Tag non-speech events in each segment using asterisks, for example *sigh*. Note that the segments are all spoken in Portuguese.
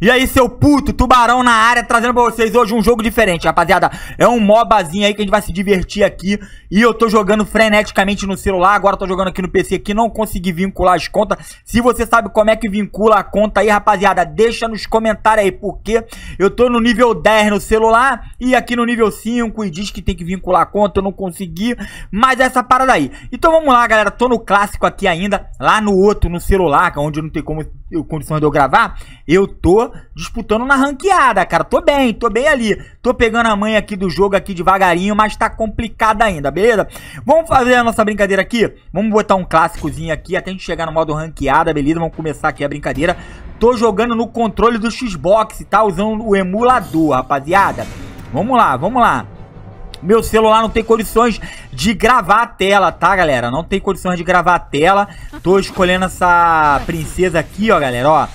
E aí, seu puto, tubarão na área, trazendo pra vocês hoje um jogo diferente, rapaziada. É um MOBAzinho aí que a gente vai se divertir aqui. E eu tô jogando freneticamente no celular, agora tô jogando aqui no PC aqui, não consegui vincular as contas. Se você sabe como é que vincula a conta aí, rapaziada, deixa nos comentários aí, porque eu tô no nível 10 no celular e aqui no nível 5 e diz que tem que vincular a conta, eu não consegui. Mas é essa parada aí. Então vamos lá, galera, tô no clássico aqui ainda, lá no outro, no celular, é onde não tem como condições de eu gravar, eu tô disputando na ranqueada, cara. Tô bem, tô bem ali. Tô pegando a manha aqui do jogo aqui devagarinho, mas tá complicado ainda, beleza? Vamos fazer a nossa brincadeira aqui? Vamos botar um clássicozinho aqui até a gente chegar no modo ranqueada, beleza? Vamos começar aqui a brincadeira. Tô jogando no controle do Xbox, tá? Usando o emulador, rapaziada. Vamos lá, vamos lá. Meu celular não tem condições de gravar a tela, tá, galera? Não tem condições de gravar a tela. Tô escolhendo essa princesa aqui, ó, galera, ó.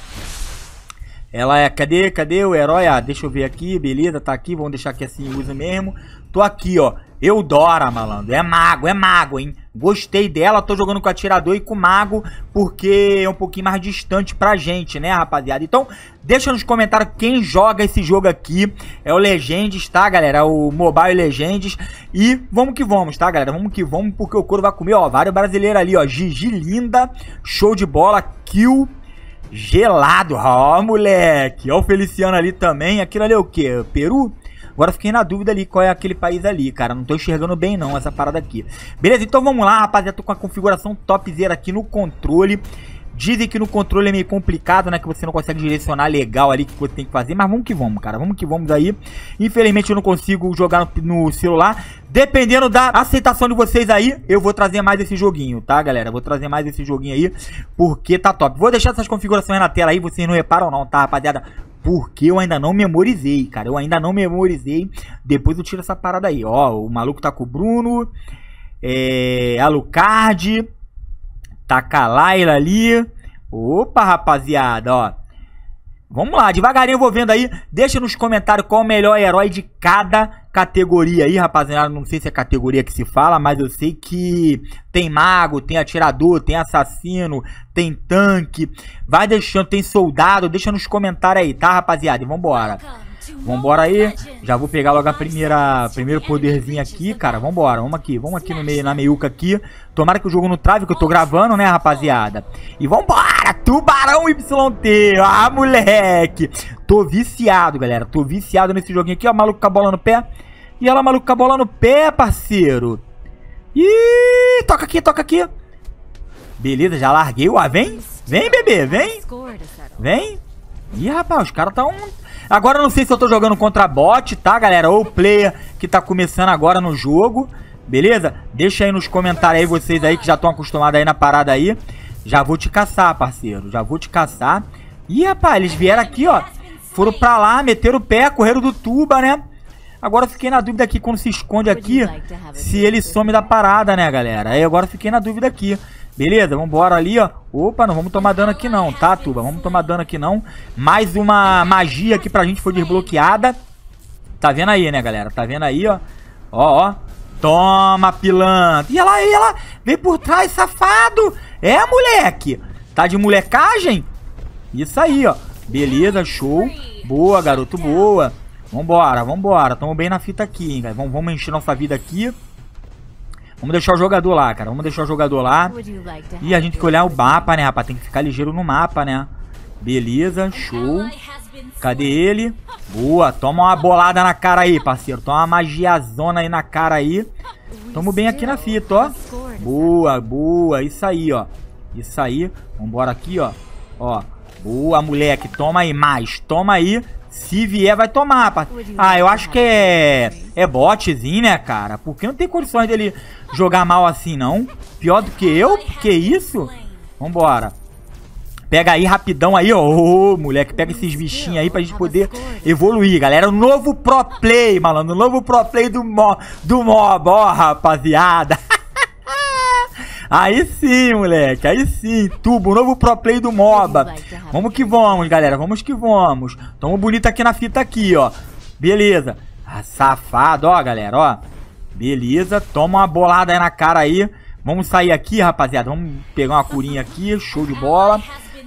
Ela é... Cadê? Cadê o herói? Ah, deixa eu ver aqui. Beleza, tá aqui. Vamos deixar aqui assim, uso mesmo. Tô aqui, ó. Eudora, malandro. É mago, é mago, hein? Gostei dela. Tô jogando com atirador e com mago. Porque é um pouquinho mais distante pra gente, né, rapaziada? Então, deixa nos comentários quem joga esse jogo aqui. É o Legends, tá, galera? É o Mobile Legends. E vamos que vamos, tá, galera? Vamos que vamos, porque o couro vai comer, ó. Vários brasileiros ali, ó. Gigi linda. Show de bola. Kill. Gelado, ó, moleque. Ó o Feliciano ali também. Aquilo ali é o quê? Peru? Agora fiquei na dúvida ali qual é aquele país ali, cara. Não tô enxergando bem não essa parada aqui. Beleza? Então vamos lá, rapaziada. Tô com a configuração topzera aqui no controle. Dizem que no controle é meio complicado, né? Que você não consegue direcionar legal ali o que você tem que fazer. Mas vamos que vamos, cara. Vamos que vamos aí. Infelizmente eu não consigo jogar no, no, celular. Dependendo da aceitação de vocês aí, eu vou trazer mais esse joguinho, tá, galera? Vou trazer mais esse joguinho aí, porque tá top. Vou deixar essas configurações na tela aí, vocês não reparam não, tá, rapaziada? Porque eu ainda não memorizei, cara. Eu ainda não memorizei. Depois eu tiro essa parada aí. Ó, o maluco tá com o Bruno. É... Alucard. Tá com a Laila ali. Opa, rapaziada, ó. Vamos lá, devagarinho eu vou vendo aí. Deixa nos comentários qual o melhor herói de cada categoria aí, rapaziada. Não sei se é categoria que se fala, mas eu sei que tem mago, tem atirador, tem assassino, tem tanque. Vai deixando, tem soldado. Deixa nos comentários aí, tá, rapaziada? E vambora. Vambora aí. Já vou pegar logo a primeira primeiro poderzinho aqui, cara. Vambora, vamos aqui. Vamos aqui no meio, na meiuca aqui. Tomara que o jogo não trave, que eu tô gravando, né, rapaziada? E vambora! Tubarão YT! Ah, moleque! Tô viciado, galera. Tô viciado nesse joguinho aqui, ó. Maluco com a bola no pé. E ela, maluco com a bola no pé, parceiro. Ih, toca aqui, toca aqui. Beleza, já larguei. Ué, vem. Vem, bebê, vem. Vem. Ih, rapaz, os caras um Agora eu não sei se eu tô jogando contra bot, tá, galera? Ou player que tá começando agora no jogo. Beleza? Deixa aí nos comentários aí vocês aí que já estão acostumados aí na parada aí. Já vou te caçar, parceiro. Já vou te caçar. Ih, rapaz, eles vieram aqui, ó. Foram pra lá, meteram o pé, correram do tuba, né? Agora eu fiquei na dúvida aqui quando se esconde aqui, se ele some da parada, né, galera? Aí agora eu fiquei na dúvida aqui. Beleza, vambora ali, ó. Opa, não vamos tomar dano aqui não, tá, Tuba? Vamos tomar dano aqui não. Mais uma magia aqui pra gente foi desbloqueada. Tá vendo aí, né, galera? Tá vendo aí, ó. Ó, ó. Toma, pilantra. E ela, e ela vem por trás, safado. É, moleque. Tá de molecagem? Isso aí, ó. Beleza, show. Boa, garoto, boa. Vambora, vambora. Tamo bem na fita aqui, hein, Vamos, vamos encher nossa vida aqui. Vamos deixar o jogador lá, cara. Vamos deixar o jogador lá. E a gente tem que olhar o mapa, né, rapaz? Tem que ficar ligeiro no mapa, né? Beleza, show. Cadê ele? Boa, toma uma bolada na cara aí, parceiro. Toma uma magiazona aí na cara aí. Tamo bem aqui na fita, ó. Boa, boa. Isso aí, ó. Isso aí. Vambora aqui, ó. Ó. Boa, moleque. Toma aí mais. Toma aí. Se vier, vai tomar. Ah, eu acho que é... É botzinho, né, cara? Porque não tem condições dele jogar mal assim, não. Pior do que eu? Que isso? Vambora. Pega aí rapidão aí, ó. Ô, moleque, pega esses bichinhos aí pra gente poder evoluir, galera. O novo pro play, malandro. O novo pro play do, mo do mob, ó, rapaziada. Aí sim, moleque. Aí sim. Tubo, novo pro play do MOBA. Vamos que vamos, galera. Vamos que vamos. Tamo bonito aqui na fita aqui, ó. Beleza. Ah, safado, ó, galera, ó. Beleza. Toma uma bolada aí na cara aí. Vamos sair aqui, rapaziada. Vamos pegar uma curinha aqui. Show de bola.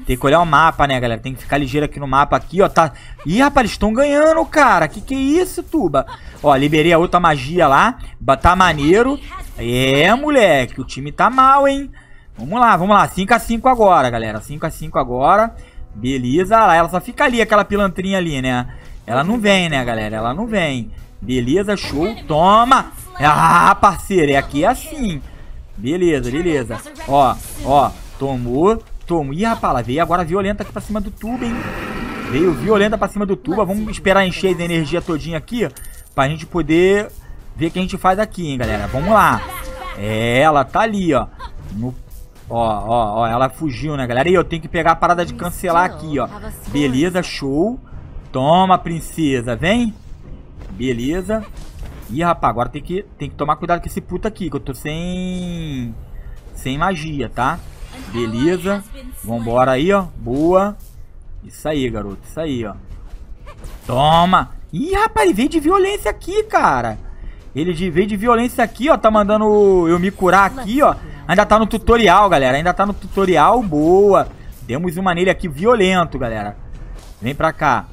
Tem que olhar o mapa, né, galera? Tem que ficar ligeiro aqui no mapa aqui, ó. Tá... Ih, rapaz, eles estão ganhando, cara. Que que é isso, Tuba? Ó, liberei a outra magia lá. Tá maneiro. É, moleque. O time tá mal, hein? Vamos lá, vamos lá. 5x5 agora, galera. 5x5 agora. Beleza. Ela só fica ali, aquela pilantrinha ali, né? Ela não vem, né, galera? Ela não vem. Beleza, show. Toma. Ah, parceiro. É aqui é assim. Beleza, beleza. Ó, ó. Tomou. Tomou. Ih, rapaz, ela veio agora violenta aqui pra cima do tubo, hein? Veio violenta pra cima do tubo. Vamos esperar encher de energia todinha aqui. Pra gente poder ver o que a gente faz aqui, hein, galera. Vamos lá. É, ela tá ali, ó. No Ó, ó, ó, ela fugiu, né, galera? E eu tenho que pegar a parada de cancelar aqui, ó. Beleza, show. Toma, princesa, vem. Beleza. Ih, rapaz, agora tem que, tem que tomar cuidado com esse puta aqui, que eu tô sem... Sem magia, tá? Beleza. Vambora aí, ó. Boa. Isso aí, garoto. Isso aí, ó. Toma. Ih, rapaz, ele veio de violência aqui, cara. Ele veio de violência aqui, ó. Tá mandando eu me curar aqui, ó. Ainda tá no tutorial, galera. Ainda tá no tutorial. Boa. Demos uma nele aqui violento, galera. Vem pra cá.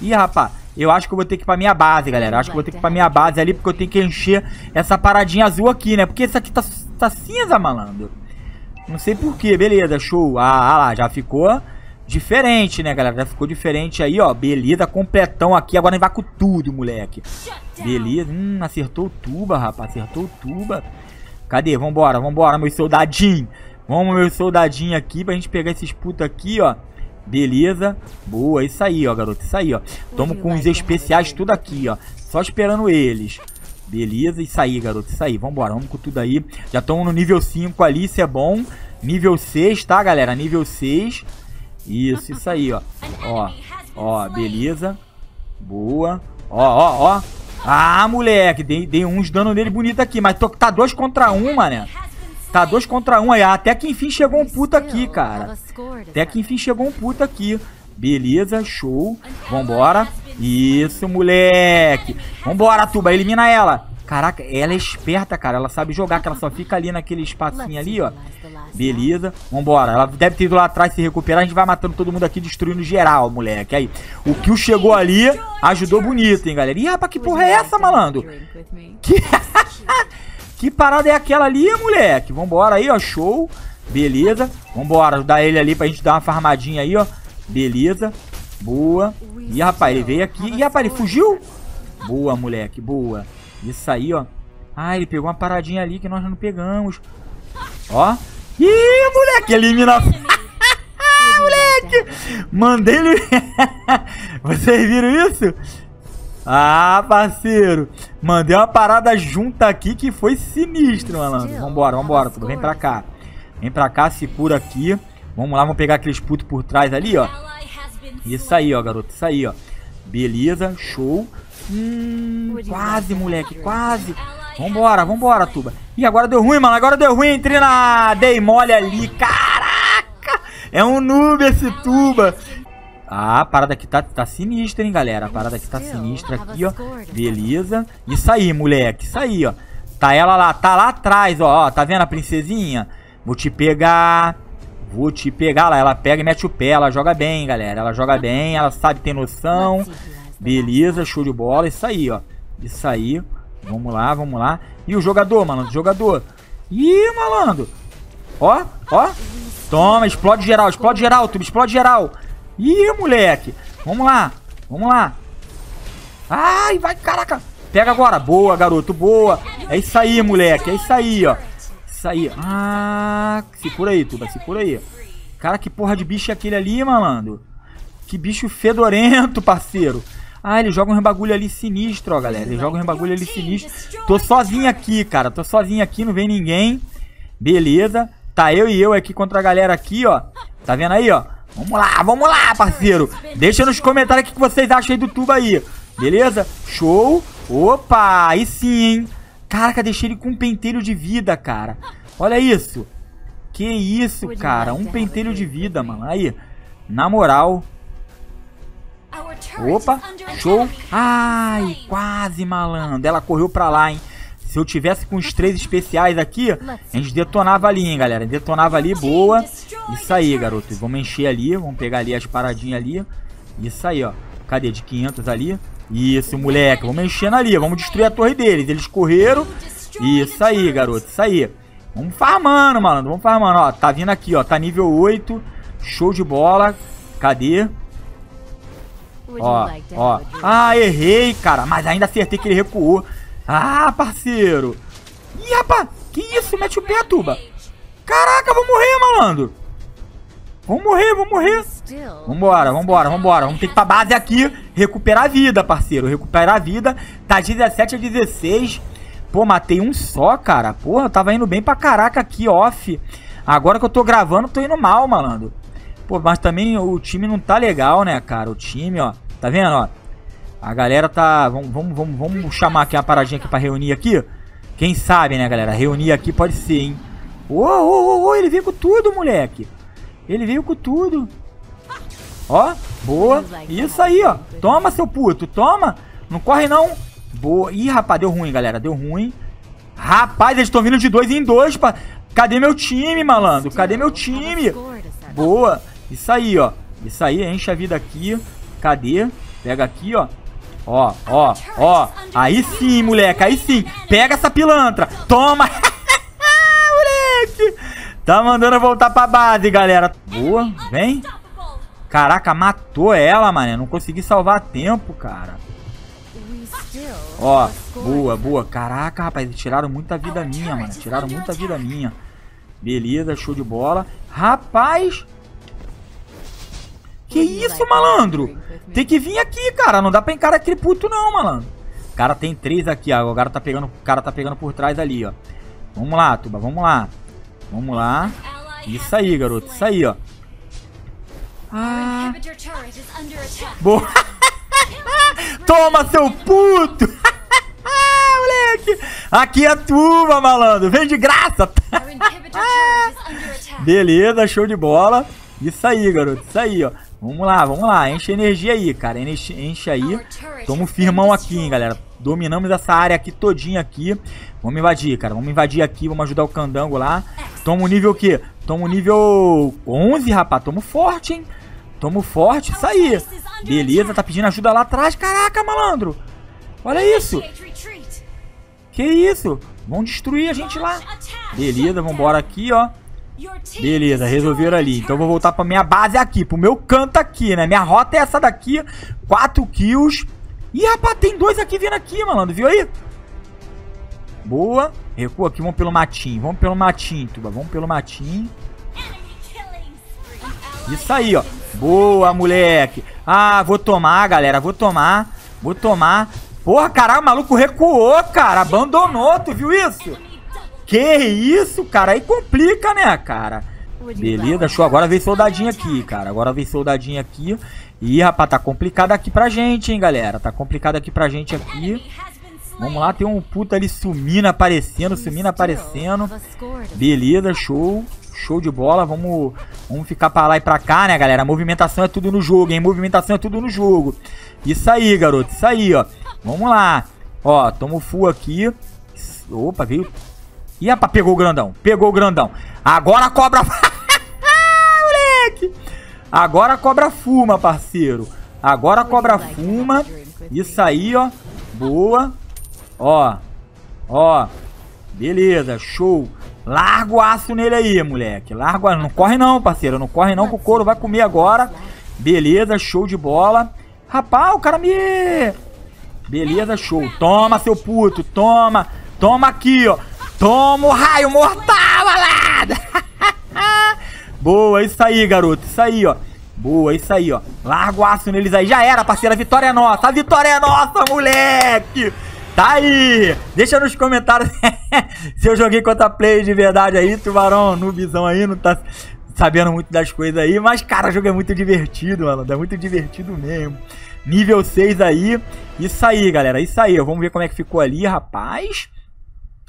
Ih, rapaz. Eu acho que eu vou ter que ir pra minha base, galera. Eu acho que eu vou ter que ir pra minha base ali, porque eu tenho que encher essa paradinha azul aqui, né? Porque esse aqui tá, tá cinza, malandro. Não sei porquê. Beleza, show. Ah, ah lá, já ficou diferente, né, galera? Já ficou diferente aí, ó. Beleza, completão aqui. Agora vai com tudo, moleque. Beleza. Hum, acertou o tuba, rapaz. Acertou o tuba. Cadê? Vambora, vambora, meus soldadinhos. Vamos, meus soldadinhos aqui pra gente pegar esses putos aqui, ó. Beleza. Boa, isso aí, ó, garoto. Isso aí, ó. Tamo com os especiais tudo aqui, ó. Só esperando eles. Beleza, isso aí, garoto. Isso aí, vambora. Vamos com tudo aí. Já estamos no nível 5 ali, isso é bom. Nível 6, tá, galera? Nível 6. Isso, isso aí, ó. Ó, ó, beleza. Boa. Ó, ó, ó. Ah, moleque, dei, dei uns dano nele bonito aqui. Mas tô, tá dois contra um, mané. Tá dois contra um aí. Até que enfim chegou um puto aqui, cara. Até que enfim chegou um puto aqui. Beleza, show. Vambora. Isso, moleque. Vambora, Tuba. Elimina ela. Caraca, ela é esperta, cara. Ela sabe jogar, que ela só fica ali naquele espacinho ali, ó. Beleza, vambora. Ela deve ter ido lá atrás se recuperar. A gente vai matando todo mundo aqui, destruindo geral, moleque. Aí, o Kill chegou ali, ajudou bonito, hein, galera. Ih, rapaz, que porra é essa, malandro? Que... *laughs* que parada é aquela ali, moleque? Vambora aí, ó, show. Beleza, vambora. Ajudar ele ali pra gente dar uma farmadinha aí, ó. Beleza, boa. Ih, rapaz, ele veio aqui. Ih, rapaz, ele fugiu? Boa, moleque, boa. Isso aí, ó. Ah, ele pegou uma paradinha ali que nós não pegamos. Ó, Ih, moleque, elimina... *laughs* moleque! Mandei ele... *laughs* Vocês viram isso? Ah, parceiro. Mandei uma parada junta aqui que foi sinistro, malandro. Vambora, vambora. Tudo. Vem pra cá. Vem pra cá, se cura aqui. Vamos lá, vamos pegar aqueles putos por trás ali, ó. Isso aí, ó, garoto. Isso aí, ó. Beleza, show. Hum, quase, moleque, quase. Vambora, vambora, Tuba. Ih, agora deu ruim, mano. Agora deu ruim. Entrei na... Dei mole ali. Caraca! É um noob esse Tuba. Ah, a parada aqui tá, tá sinistra, hein, galera. A parada aqui tá sinistra aqui, ó. Beleza. Isso aí, moleque. Isso aí, ó. Tá ela lá. Tá lá atrás, ó. ó tá vendo a princesinha? Vou te pegar. Vou te pegar lá. Ela pega e mete o pé. Ela joga bem, galera. Ela joga bem. Ela sabe ter noção. Beleza, show de bola. Isso aí, ó. Isso aí. Vamos lá, vamos lá. E o jogador, malandro, jogador. Ih, malandro. Ó, ó. Toma, explode geral, explode geral, tudo, explode geral. Ih, moleque. Vamos lá, vamos lá. Ai, vai, caraca. Pega agora. Boa, garoto, boa. É isso aí, moleque, é isso aí, ó. Aí. Ah, se cura aí, Tuba, se cura aí. Cara, que porra de bicho é aquele ali, malandro? Que bicho fedorento, *laughs* parceiro. Ah, ele joga um bagulho ali sinistro, ó, galera. Ele joga um bagulho ali sinistro. Tô sozinho aqui, cara. Tô sozinho aqui, não vem ninguém. Beleza. Tá eu e eu aqui contra a galera aqui, ó. Tá vendo aí, ó? Vamos lá, vamos lá, parceiro. Deixa nos comentários o que vocês acham aí do tubo aí. Beleza? Show. Opa, aí sim, hein? Caraca, deixei ele com um pentelho de vida, cara. Olha isso. Que isso, cara. Um pentelho de vida, mano. Aí, na moral, Opa, show. Ai, quase, malandro. Ela correu pra lá, hein. Se eu tivesse com os três especiais aqui, a gente detonava ali, hein, galera. Detonava ali, boa. Isso aí, garoto. Vamos encher ali, vamos pegar ali as paradinhas ali. Isso aí, ó. Cadê? De 500 ali. Isso, moleque. Vamos enchendo ali, vamos destruir a torre deles. Eles correram. Isso aí, garoto. Isso aí. Vamos farmando, malandro. Vamos farmando, ó. Tá vindo aqui, ó. Tá nível 8. Show de bola. Cadê? Ó, ó. Ah, errei, cara. Mas ainda acertei que ele recuou. Ah, parceiro. Ih, rapaz. Que isso? Mete o pé, tuba. Caraca, vou morrer, malandro. Vou morrer, vou morrer. Vambora, vambora, vambora. Vamos ter que ir pra base aqui recuperar a vida, parceiro. Recuperar a vida. Tá 17 a 16. Pô, matei um só, cara. Porra, eu tava indo bem pra caraca aqui, off. Agora que eu tô gravando, tô indo mal, malandro. Pô, mas também o time não tá legal, né, cara? O time, ó. Tá vendo, ó? A galera tá... Vamos, vamos, vamos, chamar aqui uma paradinha aqui pra reunir aqui. Quem sabe, né, galera? Reunir aqui pode ser, hein? Ô, ô, ô, ô, ele veio com tudo, moleque. Ele veio com tudo. Ó, boa. Isso aí, ó. Toma, seu puto. Toma. Não corre, não. Boa. Ih, rapaz, deu ruim, galera. Deu ruim. Rapaz, eles estão vindo de dois em dois. Pa... Cadê meu time, malandro? Cadê meu time? Boa. Isso aí, ó. Isso aí, enche a vida aqui. Cadê? Pega aqui, ó. Ó, ó, ó. Aí sim, moleque. Aí sim. Pega essa pilantra. Toma. *laughs* moleque. Tá mandando voltar pra base, galera. Boa. Vem. Caraca, matou ela, mano. Não consegui salvar a tempo, cara. Ó, boa, boa. Caraca, rapaz, tiraram muita vida minha, mano. Tiraram muita vida minha. Beleza, show de bola. Rapaz! Que isso, malandro? Tem que vir aqui, cara. Não dá pra encarar aquele puto, não, malandro. Cara tem três aqui, ó. O cara tá pegando, o cara tá pegando por trás ali, ó. Vamos lá, Tuba, vamos lá. Vamos lá. Isso aí, garoto. Isso aí, ó. Ah. Boa. *laughs* Toma, seu puto! *laughs* Moleque! Aqui é turma, malandro! Vem de graça! *laughs* Beleza, show de bola. Isso aí, garoto. Isso aí, ó. Vamos lá, vamos lá. Enche energia aí, cara. Enche, enche aí. Tamo firmão aqui, hein, galera. Dominamos essa área aqui todinha aqui. Vamos invadir, cara. Vamos invadir aqui. Vamos ajudar o candango lá. Tamo nível o quê? Tamo nível 11, rapaz. Tamo forte, hein? Tamo forte. Aí. Beleza, tá pedindo ajuda lá atrás. Caraca, malandro. Olha isso. Que isso? Vão destruir a gente lá. Beleza, vambora aqui, ó. Beleza, resolveram ali. Então vou voltar pra minha base aqui, pro meu canto aqui, né? Minha rota é essa daqui. Quatro kills. Ih, rapaz, tem dois aqui vindo aqui, malandro. Viu aí? Boa. Recua aqui, vamos pelo matinho. Vamos pelo matinho, Tuba. Vamos pelo matinho. Isso aí, ó. Boa, moleque. Ah, vou tomar, galera. Vou tomar. Vou tomar. Porra, caralho, o maluco recuou, cara. Abandonou, tu viu isso? Que isso, cara? Aí complica, né, cara? Beleza, show. Agora vem soldadinho aqui, cara. Agora vem soldadinho aqui. Ih, rapaz, tá complicado aqui pra gente, hein, galera. Tá complicado aqui pra gente aqui. Vamos lá, tem um puta ali sumindo, aparecendo, sumindo, aparecendo. Beleza, show. Show de bola. Vamos, vamos ficar pra lá e pra cá, né, galera? movimentação é tudo no jogo, hein? Movimentação é tudo no jogo. Isso aí, garoto. Isso aí, ó. Vamos lá. Ó, tamo full aqui. Opa, veio Ih, rapaz, pegou o grandão. Pegou o grandão. Agora a cobra... *laughs* Moleque! Agora a cobra fuma, parceiro. Agora a cobra fuma. Isso aí, ó. Boa. Ó. Ó. Beleza, show. Larga o aço nele aí, moleque. Larga o Não corre não, parceiro. Não corre não que o couro vai comer agora. Beleza, show de bola. Rapaz, o cara me... Beleza, show. Toma, seu puto. Toma. Toma aqui, ó. Toma o raio mortal, malada! *laughs* Boa, isso aí, garoto. Isso aí, ó. Boa, isso aí, ó. Larga o aço neles aí. Já era, parceira. A vitória é nossa. A vitória é nossa, moleque! Tá aí! Deixa nos comentários *laughs* se eu joguei contra play de verdade aí. Tubarão, noobzão aí, não tá sabendo muito das coisas aí. Mas, cara, o jogo é muito divertido, mano. É muito divertido mesmo. Nível 6 aí. Isso aí, galera. Isso aí. Vamos ver como é que ficou ali, rapaz.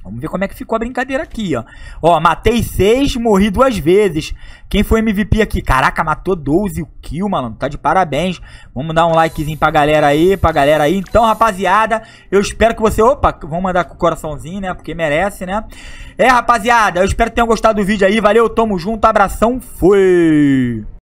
Vamos ver como é que ficou a brincadeira aqui, ó. Ó, matei seis, morri duas vezes. Quem foi MVP aqui? Caraca, matou 12 kills, mano. Tá de parabéns. Vamos dar um likezinho pra galera aí, pra galera aí. Então, rapaziada, eu espero que você... Opa, vamos mandar com o coraçãozinho, né? Porque merece, né? É, rapaziada, eu espero que tenham gostado do vídeo aí. Valeu, tamo junto, abração, fui!